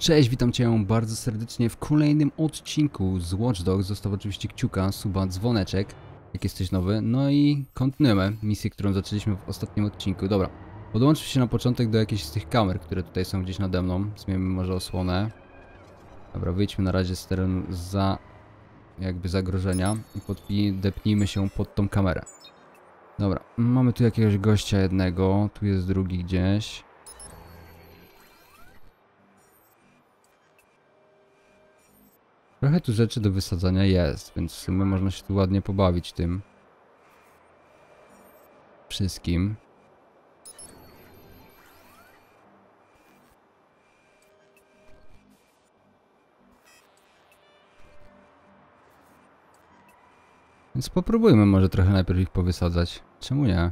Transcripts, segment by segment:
Cześć, witam Cię bardzo serdecznie w kolejnym odcinku z Watch Dogs. Zostaw oczywiście kciuka, suba, dzwoneczek, jak jesteś nowy. No i kontynuujemy misję, którą zaczęliśmy w ostatnim odcinku. Dobra, podłączmy się na początek do jakiejś z tych kamer, które tutaj są gdzieś nade mną. Zmienimy może osłonę. Dobra, wyjdźmy na razie z terenu za jakby zagrożenia i podpi- depnijmy się pod tą kamerę. Dobra, mamy tu jakiegoś gościa jednego, tu jest drugi gdzieś. Trochę tu rzeczy do wysadzania jest, więc w sumie można się tu ładnie pobawić tym. Wszystkim. Więc popróbujmy może trochę najpierw ich powysadzać. Czemu nie?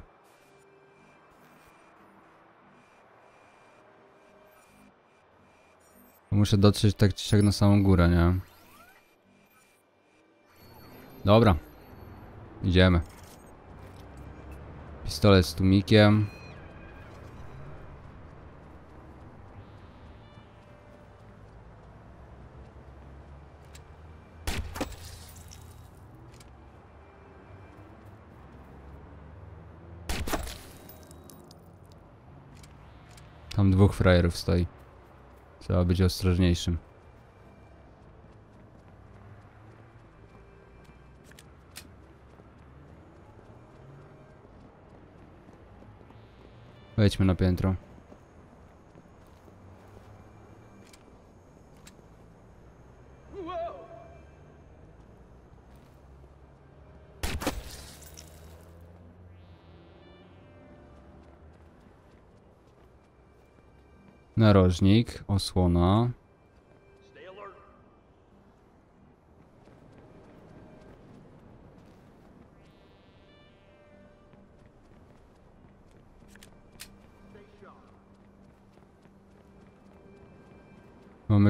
Muszę dotrzeć tak czy siak na samą górę, nie? Dobra. Idziemy. Pistolet z tłumikiem. Tam dwóch frajerów stoi. Trzeba być ostrożniejszym. Wejdźmy na piętro. Narożnik, osłona.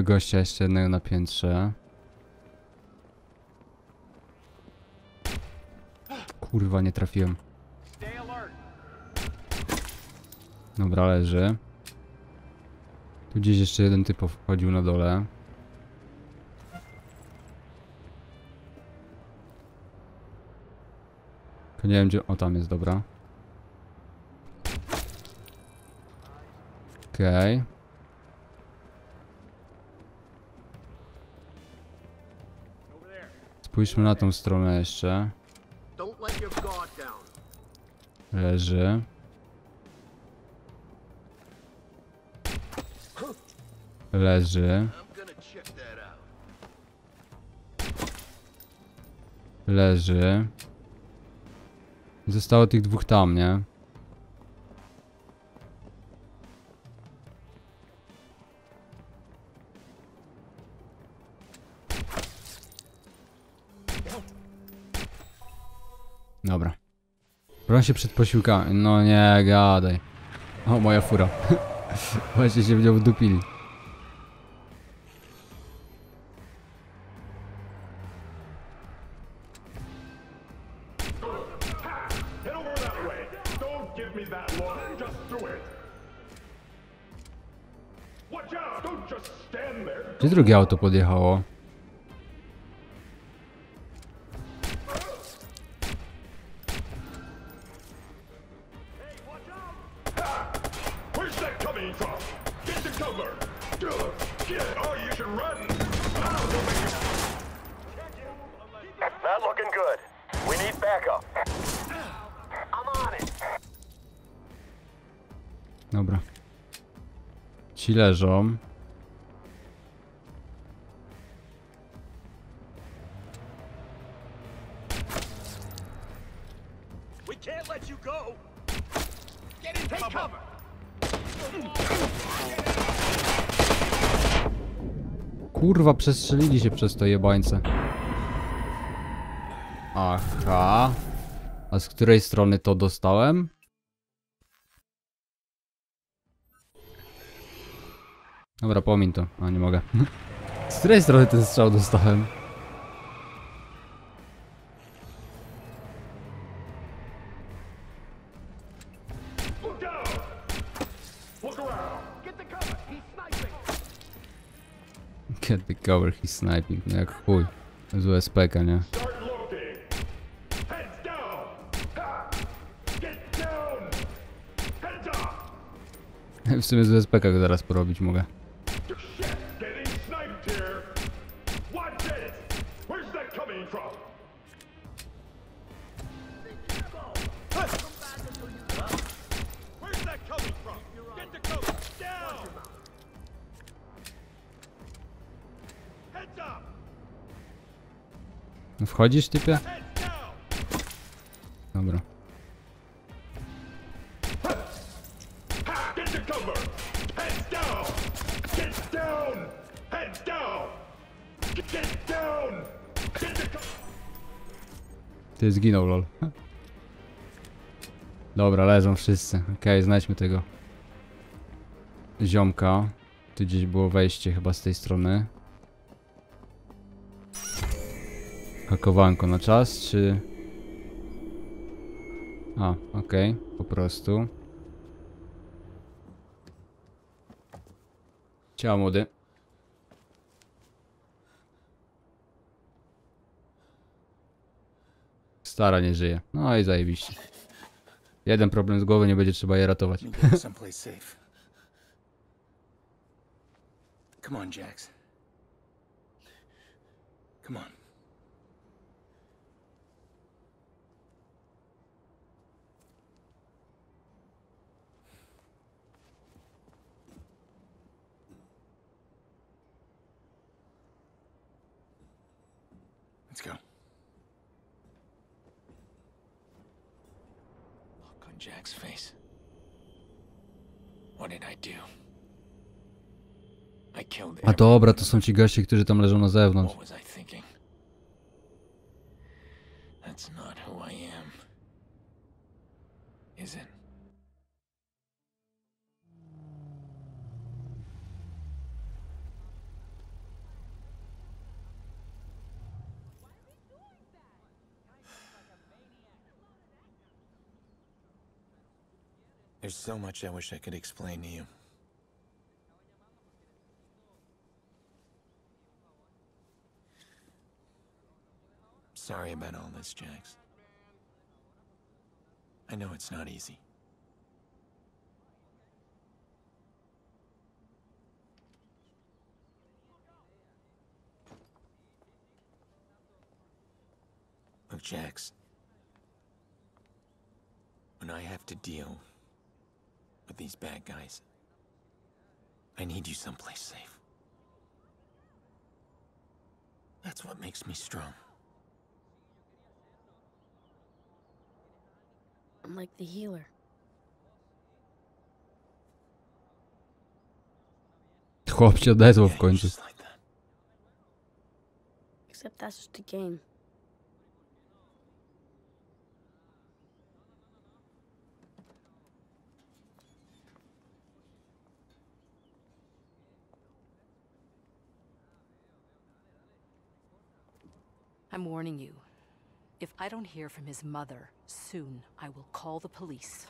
Gościa jeszcze jednego na piętrze. Kurwa, nie trafiłem. Dobra, leży. Tu gdzieś jeszcze jeden typ wchodził na dole. Nie wiem gdzie... O, tam jest, dobra. Okej. Okay. Spójrzmy na tą stronę jeszcze. Leży. Leży. Leży. Zostało tych dwóch tam, nie? Broń się przed posiłkami. No nie, gadaj. O, moja fura. Właśnie się w nią wdupili. Head over that way. Cover. Kurwa, przestrzelili się przez to jebańce. Aha. A z której strony to dostałem? Dobra, pomin to. A, nie mogę. Z której strony ten strzał dostałem? Get the cover. He's sniping. No jak chuj. Z USPK, nie? W sumie z USPK go zaraz porobić mogę. Get the cover. Ty zginął, lol. Dobra, leżą wszyscy. Okej, znajdźmy tego ziomka. Tu gdzieś było wejście chyba z tej strony. Hakowanko na czas, czy... A, okej, po prostu. Ciao młody. Stara nie żyje. No i zajebiście. Jeden problem z głowy, nie będzie trzeba je ratować. Come on, Jax. Come on. Let's go. Look Jack's face. What did I do? I killed A dobra, to są ci goście, którzy tam leżą na zewnątrz. What was I thinking? That's not who I am. Is it? There's so much I wish I could explain to you. Sorry about all this, Jax. I know it's not easy. Look, Jax. When I have to deal with these bad guys, I need you someplace safe. That's what makes me strong. I'm like the healer. Chłop się odezwał w you're końcu. just like. Except that's just a game. I'm warning you. If I don't hear from his mother soon, I will call the police.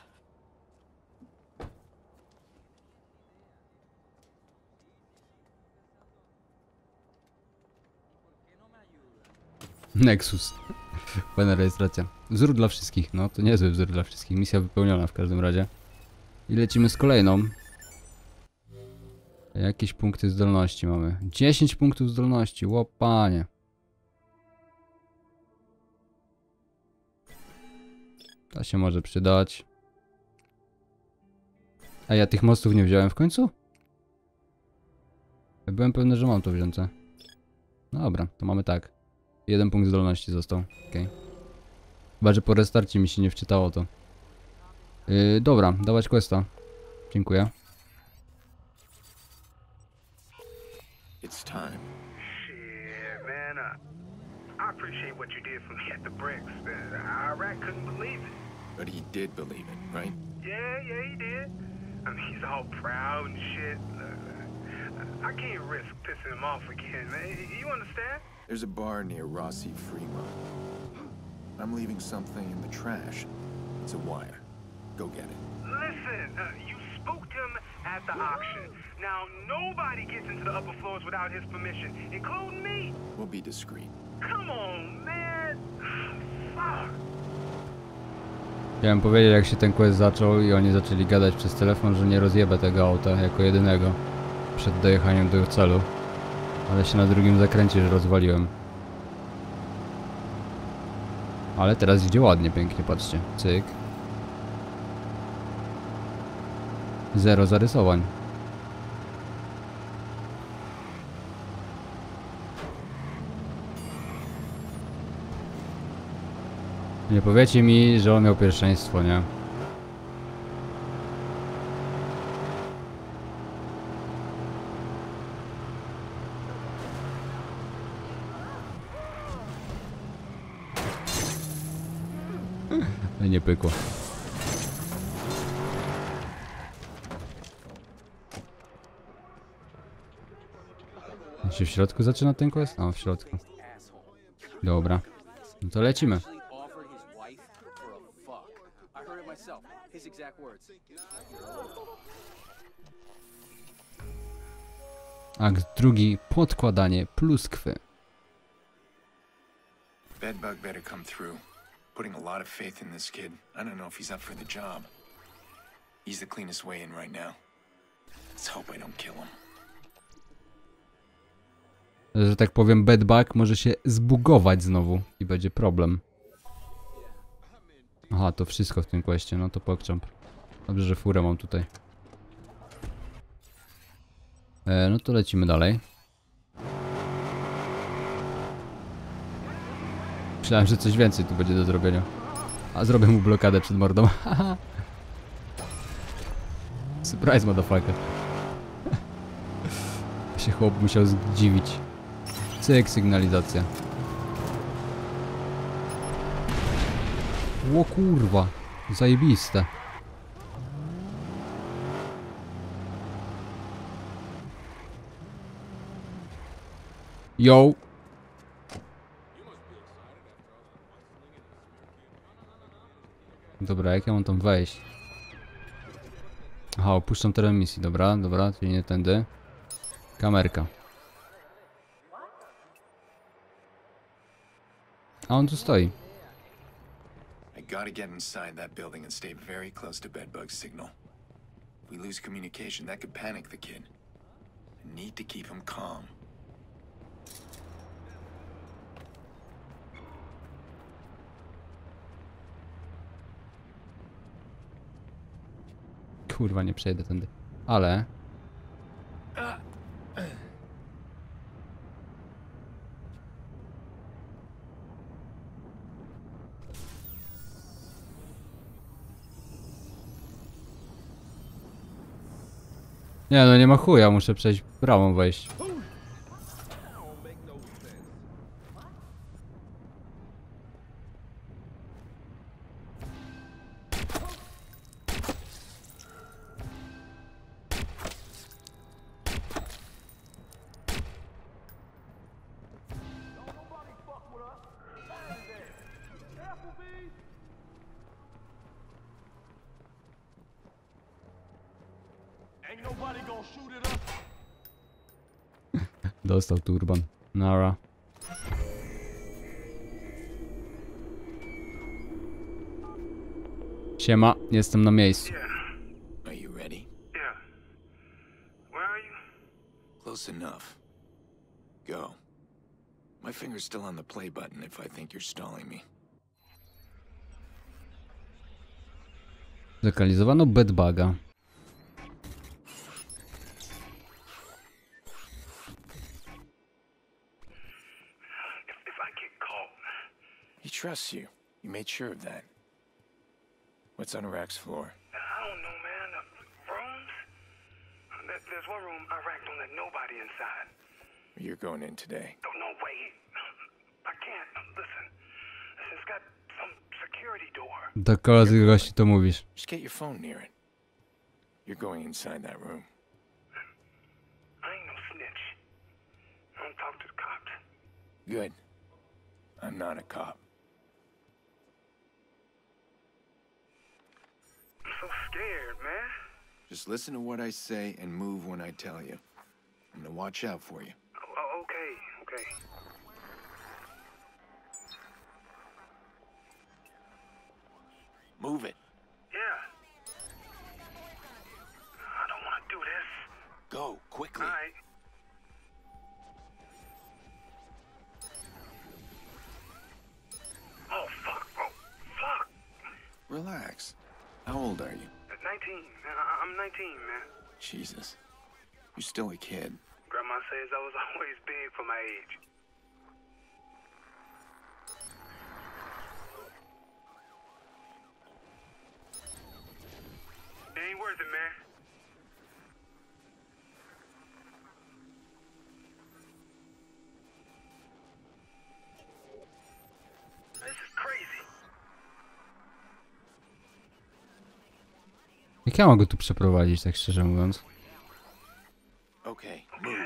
Nexus. Fajna rejestracja. Wzór dla wszystkich. No to niezły wzór dla wszystkich. Misja wypełniona w każdym razie. I lecimy z kolejną. Jakieś punkty zdolności mamy. 10 punktów zdolności. Łopanie. To się może przydać. A ja tych mostów nie wziąłem w końcu? Ja Byłem pewny, że mam to wziąć. No dobra, to mamy tak. Jeden punkt zdolności został. Okej. Chyba, że po restarcie mi się nie wczytało to. Yy, dobra, dawać questa. Dziękuję. It's time. Shit, man. Uh, I appreciate what you did for me at the bricks. Iraq couldn't believe it. But he did believe it, right? Yeah, yeah, he did. I mean, he's all proud and shit. Uh, I can't risk pissing him off again, man. You understand? There's a bar near Rossi Fremont. I'm leaving something in the trash. It's a wire. Go get it. Listen, uh, you spooked him at the auction. Now, nobody gets into the upper floors without his permission, including me. We'll be discreet. Come on, Chciałem powiedzieć, jak się ten quest zaczął i oni zaczęli gadać przez telefon, że nie rozjebę tego auta jako jedynego przed dojechaniem do celu. Ale się na drugim zakręcie już rozwaliłem. Ale teraz idzie ładnie, pięknie, patrzcie. Cyk. Zero zarysowań. Nie powiecie mi, że on miał pierwszeństwo, nie? Nie pykło. Się w środku zaczyna ten quest? No, w środku. Dobra. No to lecimy. offered his wife for a fuck. I heard it myself. His exact words. Akt drugi. Podkładanie pluskwy. Bedbug better come through. Putting a lot of faith in this kid. I don't know if he's up for the job. He's the cleanest way in right now. Let's hope I don't kill him. że tak powiem, bedbug może się zbugować znowu i będzie problem. Aha, to wszystko w tym questie, no to pokczamp. Dobrze, że furę mam tutaj. E, no to lecimy dalej. Myślałem, że coś więcej tu będzie do zrobienia. A zrobię mu blokadę przed mordą. Surprise, motherfucker. się chłop musiał zdziwić. Cyk, sygnalizacja. Ło kurwa, zajebiste. Yo. Dobra, jak ja mam tam wejść? Aha, opuszczam teren misji, dobra, dobra, czyli nie tędy. Kamerka. A on tu stoi. Gotta get inside that building and stay very close to Bedbug's signal. If we lose communication, that could panic the kid. I need to keep him calm. Kurwa, nie przejdę tędy. Ale... Nie no, nie ma chuja, muszę przejść bramą wejść. Dostał turban. Nara. Siema, jestem na miejscu. Are you ready? Yeah. Where are you? Close enough. Go. My finger's still on the play button if I think you're stalling me. Zlokalizowano bedbuga. Trusts you. You made sure of that. What's on Iraq's floor? I don't know, man. Uh, rooms? There's one room Iraq don't let nobody inside. You're going in today. Don't no wait. I can't. Listen. Listen, it's got some security door. Do kogo gości to mówisz? Just get your phone near it. You're going inside that room. I ain't no snitch. I don't talk to the cops. Good. I'm not a cop. I'm so scared, man. Just listen to what I say and move when I tell you. I'm gonna watch out for you. Oh, oh okay, okay. Move it. Jesus. You're still a kid. Grandma says I was always big for my age. Jak ja mogę tu przeprowadzić, tak szczerze mówiąc? Okay, move.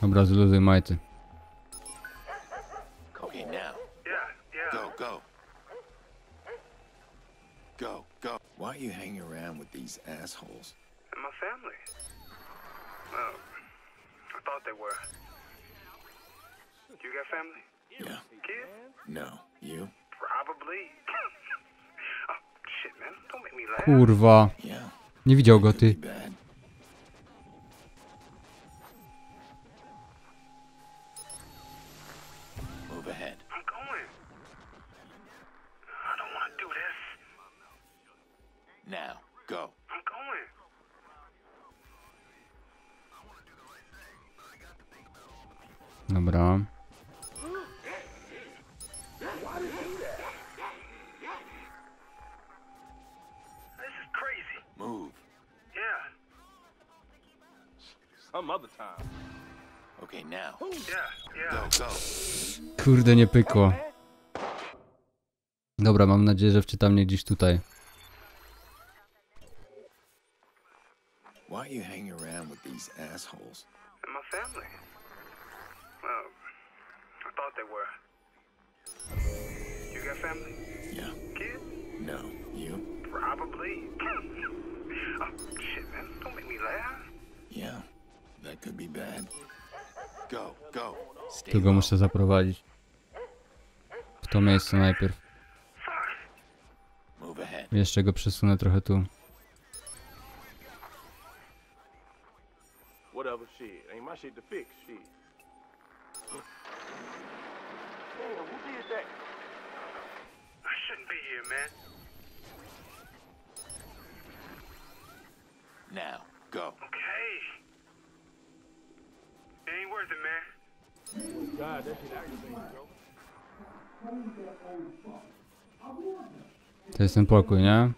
Dobra, zluzuj majty. You got family? Yeah. Kids? No. You? Probably. oh, shit, man. Don't make me laugh. Kurwa. Nie widział go ty. bad. Kurde, nie pykło. Dobra, mam nadzieję, że wczyta mnie gdzieś tutaj. Why you hanging around with these assholes? And my family. Well, I thought they were. You got family? Yeah. Kids? No. You? Probably. oh, shit, man. Don't make me laugh. Yeah. That could be bad. Low. muszę zaprowadzić. W to miejsce najpierw. Jeszcze go przesunę trochę tu. Whatever, shit. Ain't my shit to fix, shit. Damn, who did that? I shouldn't be here, man. Now, go. Okay. It ain't worth it, man. God, that shit aggravating, bro. To jest ten pokój, nie?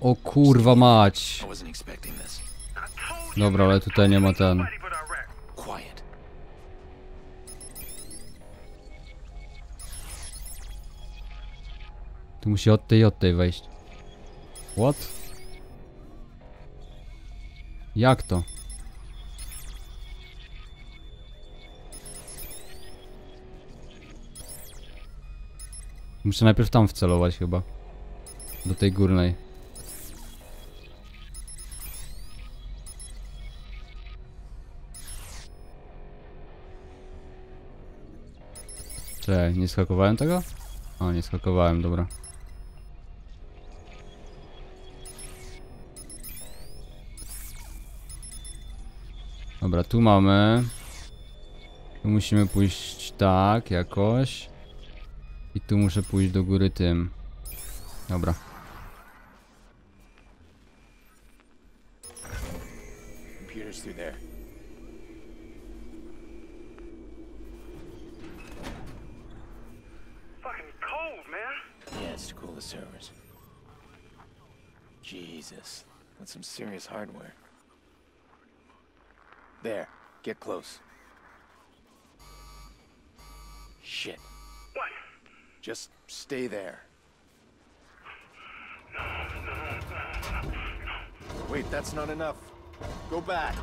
O kurwa mać. Dobra, ale tutaj nie ma ten. Tu musi od tej od tej wejść. What? Jak to? Muszę najpierw tam wcelować chyba. Do tej górnej. Nie skakowałem tego? O, nie skakowałem, dobra. Dobra, tu mamy. Tu musimy pójść tak, jakoś. I tu muszę pójść do góry tym. Dobra. Computer's through there. That's some serious hardware. There, get close. Shit. What? Just stay there. Wait, that's not enough. Go back.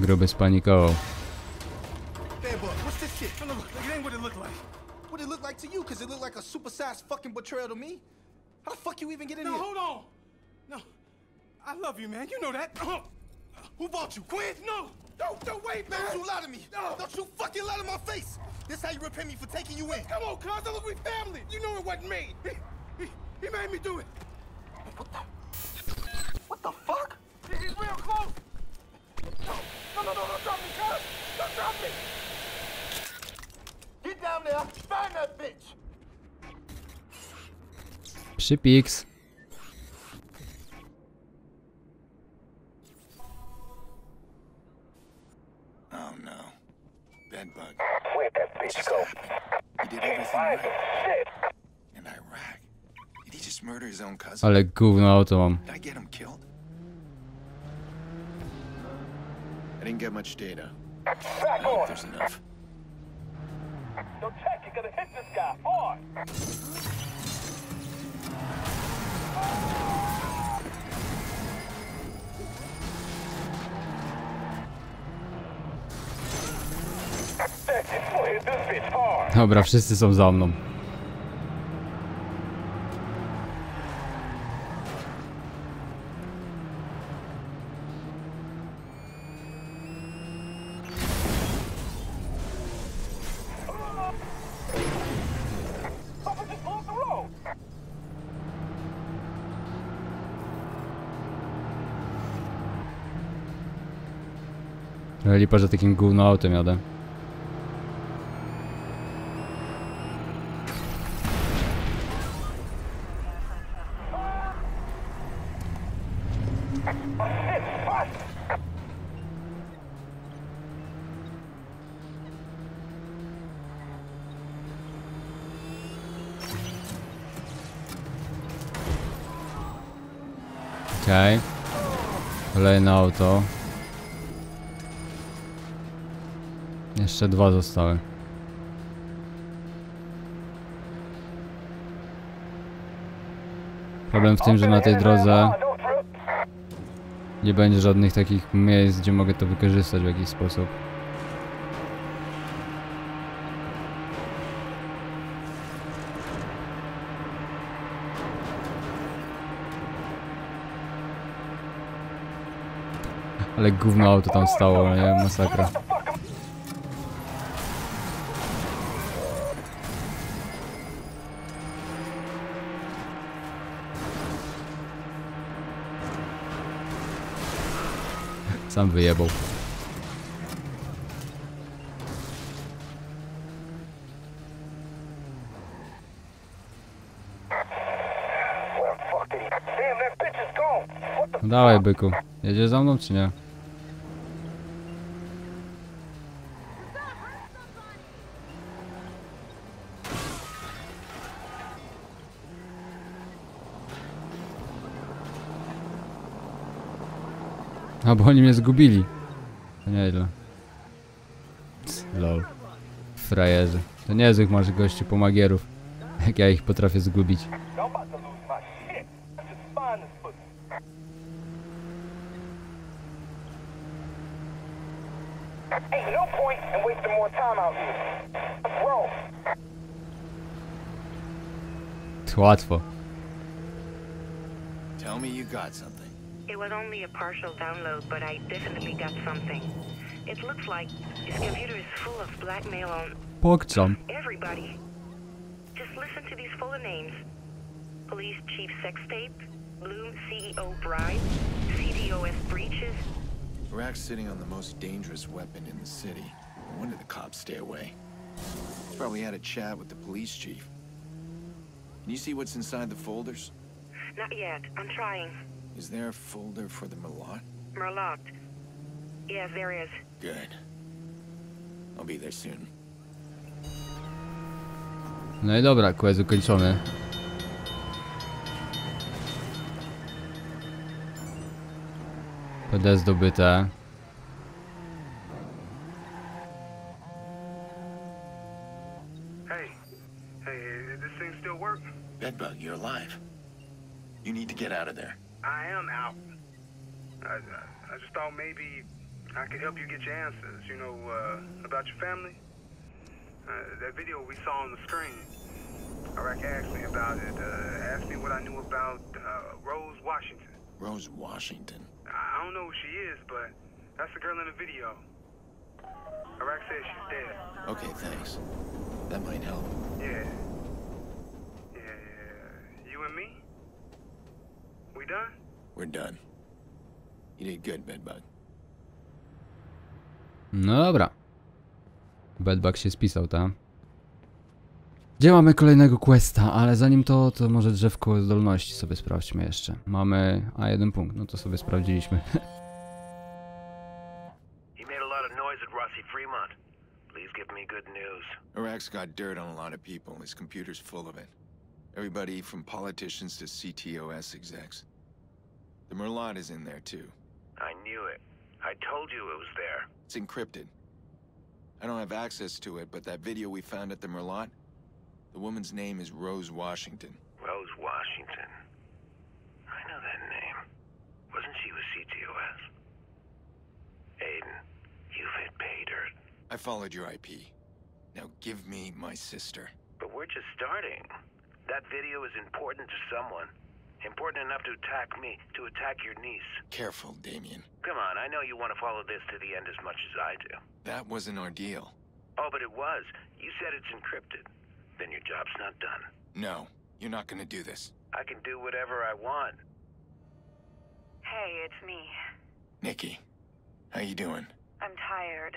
Gruby spanikował. Bad boy, what's this shit? No, no, look, it ain't what it look like. What it look like to you? Cause it looked like a supersized fucking betrayal to me. How the fuck you even get in No, here? hold on. No, I love you, man. You know that. Uh-huh. Who bought you? Quinn? No, don't, don't wait, man. Don't you lie to me. No. Don't you fucking lie to my face. This how you repay me for taking you in. Come on, cuz. Look, we family. You know it wasn't me. He, he, he made me do it. What the fuck? He- He's real close. No, no, no, no, don't drop me, cuz. Don't drop me. Get down there. Find that bitch. Przypiks. Oh no. Bedbug. Where'd that bitch go? He did everything right. In Iraq. Did he just murder his own cousin? Ale gówno auto mam. Did I get him killed? I didn't get much data. Back on. there's enough. Yo, check. You're gonna hit this guy hard. Dobra, wszyscy są za mną. Lipa, że takim gówno autem jadę. Okej. Kolejne auto. Jeszcze dwa zostały. Problem w tym, że na tej drodze nie będzie żadnych takich miejsc, gdzie mogę to wykorzystać w jakiś sposób. Ale gówno auto tam stało, nie? Masakra. The No dawaj byku. Jedziesz za mną czy nie? A bo oni mnie zgubili. To nieźle. Lol. Frajerzy. To niezłych masz gości pomagierów. Jak ja ich potrafię zgubić. Łatwo. Tell me you got something. It was only a partial download, but I definitely got something. It looks like his computer is full of blackmail on Pokczam. everybody. Just listen to these full names. Police Chief Sex Tape, Bloom CEO Bribe, CDOS Breaches, Iraq's sitting on the most dangerous weapon in the city. No wonder the cops stay away. He's probably had a chat with the police chief. Can you see what's inside the folders? Not yet. I'm trying. Is there a folder for the Malot? Merlot. Yes, there is. Good. I'll be there soon. No i dobra, quest ukończony. PD zdobyte. Hey, hey, this thing still work? Bedbug, you're alive. You need to get out of there. I am out. I, I, I just thought maybe I could help you get your answers, you know, uh, about your family. Uh, that video we saw on the screen. Iraq asked me about it, uh, asked me what I knew about uh, Rose Washington. Rose Washington. I I don't know who she is, but that's the girl in the video. Iraq says she's dead. Okay, thanks. That might help. Yeah. Yeah, yeah. You and me? We done? We're done. You did good, Bedbug. No dobra. Bedbug się spisał, ta. Gdzie mamy kolejnego questa, ale zanim to, to może drzewko zdolności sobie sprawdźmy jeszcze. Mamy... a jeden punkt, no to sobie sprawdziliśmy. Iraq's got dirt on a lot of people. His computer's full of it. Everybody from politicians to CTOS execs. The Merlot is in there too. I knew it. I told you it was there. It's encrypted. I don't have access to it, but that video we found at the Merlot, the woman's name is Rose Washington. Rose Washington. I know that name. Wasn't she with CTOS? Aiden, you've hit pay dirt. I followed your IP. Now give me my sister. But we're just starting. That video is important to someone. Important enough to attack me, to attack your niece. Careful, Damien. Come on, I know you want to follow this to the end as much as I do. That wasn't our deal. Oh, but it was. You said it's encrypted. Then your job's not done. No, you're not gonna do this. I can do whatever I want. Hey, it's me. Nikki, how you doing? I'm tired.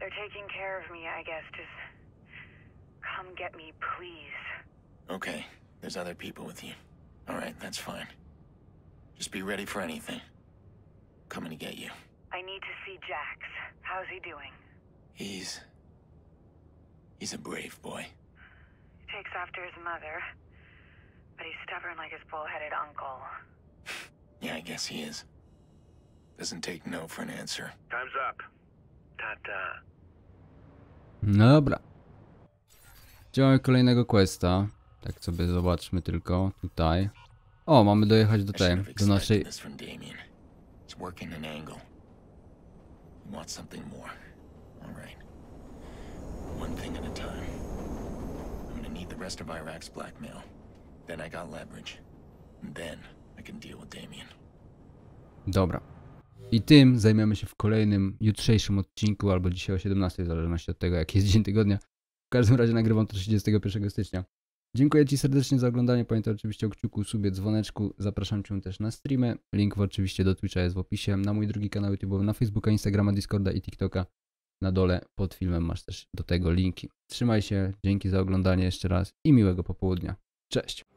They're taking care of me, I guess. Just come get me, please. Okay, there's other people with you. All right, that's fine. Just be ready for anything. Coming to get you. I need to see Jax. How's he doing? He's... He's a brave boy. He takes after his mother, but he's stubborn like his bullheaded uncle. Yeah, I guess he is. Doesn't take no for an answer. Time's up. Ta-ta. No dobra. Gdzie mamy kolejnego questa? Tak sobie zobaczmy tylko tutaj. O, mamy dojechać do tej, do naszej... expected this from Damien. He's working an angle. He wants something more. All right. One thing at a time. I'm gonna need the rest of Iraq's blackmail. Then I got leverage. And then I can deal with Damien. Dobra. I tym zajmiemy się w kolejnym, jutrzejszym odcinku, albo dzisiaj o 17, w zależności od tego, jaki jest dzień tygodnia. W każdym razie nagrywam to 31 stycznia. Dziękuję Ci serdecznie za oglądanie. Pamiętaj oczywiście o kciuku, subie, dzwoneczku. Zapraszam Cię też na streamy. Link oczywiście do Twitcha jest w opisie. Na mój drugi kanał YouTube, na Facebooka, Instagrama, Discorda i TikToka. Na dole pod filmem masz też do tego linki. Trzymaj się, dzięki za oglądanie jeszcze raz i miłego popołudnia. Cześć!